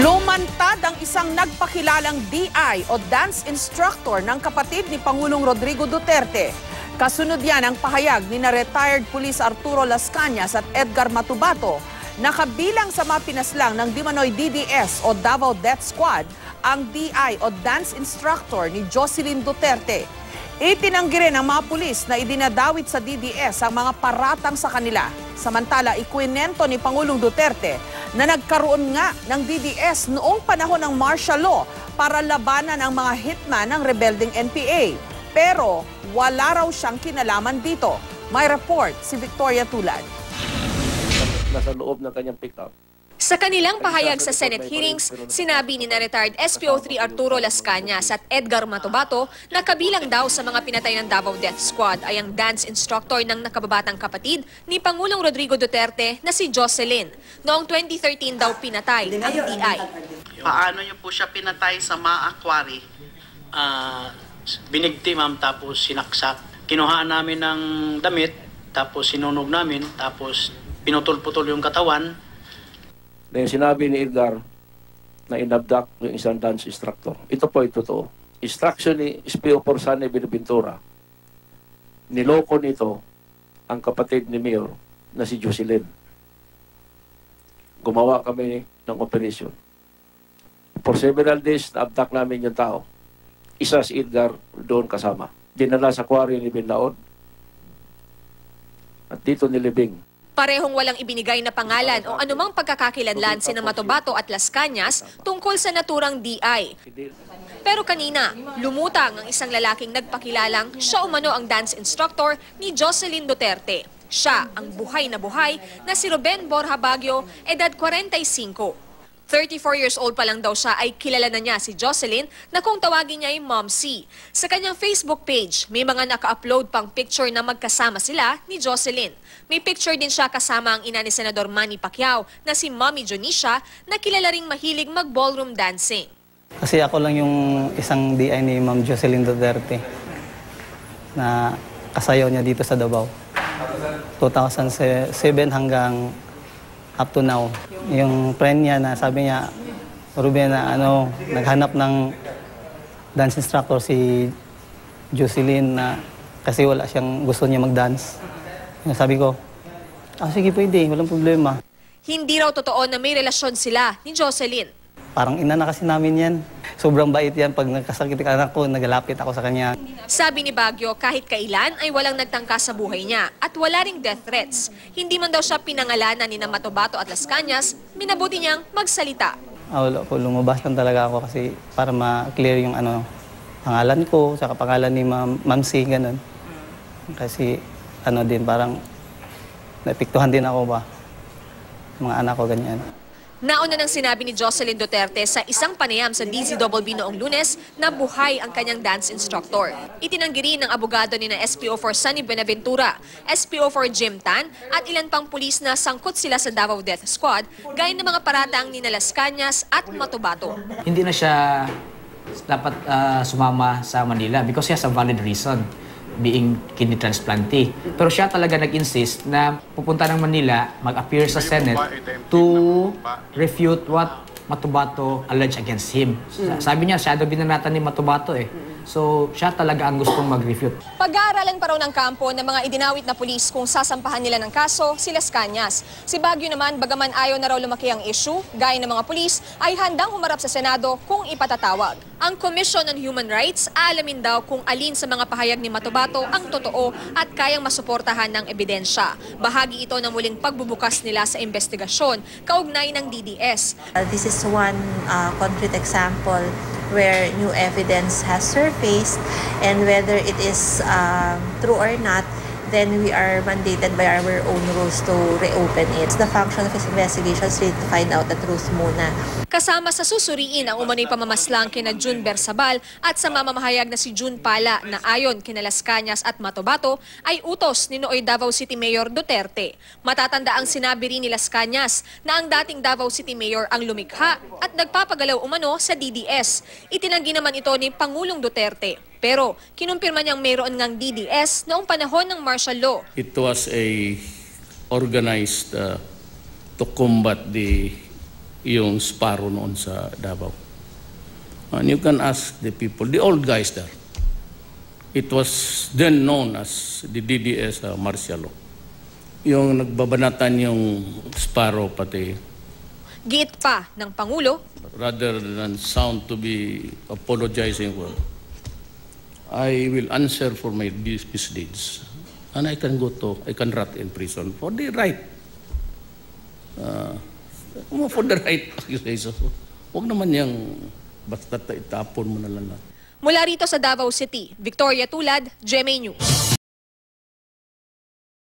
Lumantad ang isang nagpakilalang DI o dance instructor ng kapatid ni Pangulong Rodrigo Duterte. Kasunod yan ang pahayag ni na retired Police Arturo Las Cañas at Edgar Matubato na kabilang sa mga pinaslang ng Dimanoy DDS o Davao Death Squad ang DI o dance instructor ni Jocelyn Duterte. Itinanggi rin ng mga pulis na idinadawit sa DDS ang mga paratang sa kanila. Samantala, ikwinento ni Pangulong Duterte na nagkaroon nga ng DDS noong panahon ng martial law para labanan ang mga hitman ng rebelding NPA. Pero wala raw siyang kinalaman dito. May report si Victoria Tulad. nasa loob ng kanyang pickup. Sa kanilang pahayag sa Senate hearings, sinabi ni na retired SPO3 Arturo Las Cañas at Edgar Matubato na kabilang daw sa mga pinatay ng Davao Death Squad ay ang dance instructor ng nakababatang kapatid ni Pangulong Rodrigo Duterte na si Jocelyn. Noong 2013 daw pinatay ang DI. Paano niyo po siya pinatay sa Maakwari? Ah, binigti ma'am tapos sinaksak. Kinuhaan namin ng damit tapos sinunog namin tapos pinutol-putol yung katawan. Na yung sinabi ni Edgar na inabdak yung isang dance instructor. Ito po ay totoo. Instruction ni SPO Porsane Binibintura. Niloko nito ang kapatid ni Mayor na si Jocelyn. Gumawa kami ng operation. For several days, na-abduct namin yung tao. Isa si Edgar doon kasama. Dinala sa quarry ni Binlaon. At dito nilibing. Parehong walang ibinigay na pangalan o anumang pagkakakilanlan sina Matubato at Las Cañas tungkol sa naturang DI. Pero kanina, lumutang ang isang lalaking nagpakilalang siya umano ang dance instructor ni Jocelyn Duterte. Siya ang buhay na buhay na si Ruben Borja Baguio, edad 45. 34 years old pa lang daw siya ay kilala na niya si Jocelyn na kung tawagin niya ay Mom C. Sa kanyang Facebook page, may mga naka-upload pang picture na magkasama sila ni Jocelyn. May picture din siya kasama ang ina ni Senador Manny Pacquiao na si Mommy Jonisha na kilala ring mahilig mag-ballroom dancing. Kasi ako lang yung isang DI ni Ma'am Jocelyn Duterte na kasayaw niya dito sa Davao. 2007 hanggang up to now. Yung friend niya na sabi niya, Ruben, na ano, naghanap ng dance instructor si Jocelyn na kasi wala siyang gusto niya mag-dance. Yung Sabi ko, ah sige pwede, walang problema. Hindi raw totoo na may relasyon sila ni Jocelyn. Parang ina na kasi namin yan. Sobrang bait yan. Pag nagkasakit ang anak ko, nagalapit ako sa kanya. Sabi ni Baguio, kahit kailan ay walang nagtangka sa buhay niya at wala ring death threats. Hindi man daw siya pinangalanan ni Matobato at Las Cañas, minabuti niyang magsalita. Ah, wala po, lumabas lang talaga ako kasi para ma-clear yung ano, pangalan ko, saka pangalan ni Ma'am, C, ganun. Kasi ano din, parang naepektuhan din ako ba, mga anak ko, ganyan. Nauna nang sinabi ni Jocelyn Duterte sa isang panayam sa DZWB noong lunes na buhay ang kanyang dance instructor. Itinanggi rin ng abogado ni na SPO4 Sunny Benaventura, SPO4 Jim Tan at ilan pang pulis na sangkot sila sa Davao Death Squad gaya ng mga paratang ni Las Cañas at Matubato. hindi na siya dapat ah, sumama sa Manila because he has a valid reason being kidney transplantee. Pero siya talaga nag-insist na pupunta ng Manila, mag-appear sa Senate to refute what Matubato alleged against him. Sabi niya, shadow binanatan ni Matubato eh. So, siya talaga ang gustong mag-refute. Pag-aaralan pa raw ng kampo ng mga idinawit na pulis kung sasampahan nila ng kaso si Las Cañas. Si Baguio naman, bagaman ayaw na raw lumaki ang issue, gaya ng mga pulis, ay handang humarap sa Senado kung ipatatawag. Ang Commission on Human Rights aalamin daw kung alin sa mga pahayag ni Matobato ang totoo at kayang masuportahan ng ebidensya. Bahagi ito ng muling pagbubukas nila sa investigasyon kaugnay ng DDS. Uh, This is one uh, concrete example where new evidence has surfaced and whether it is um, true or not, then we are mandated by our own rules to reopen it. The function of this investigation is really to find out the truth muna. Kasama sa susuriin ang umano'y pamamaslang kina June Bersabal at sa mamamahayag na si June Pala na ayon kina Las Cañas at Matobato ay utos ni Nooy Davao City Mayor Duterte. Matatanda ang sinabi rin ni Las Cañas na ang dating Davao City Mayor ang lumikha at nagpapagalaw umano sa DDS. Itinanggi naman ito ni Pangulong Duterte. Pero kinumpirma niyang mayroon ngang DDS noong panahon ng martial law. It was a organized uh, to combat the yung Sparrow noon sa Davao. And you can ask the people, the old guys there. It was then known as the DDS uh, martial law. Yung nagbabanatan yung Sparrow pati Giit pa ng Pangulo, rather than sound to be apologizing for, I will answer for my misdeeds. And I can go to, I can rot in prison for the right. Uh, for the right accusation. Huwag naman yung basta itapon mo na lang. mula rito sa Davao City, Victoria Tulad, GMA News.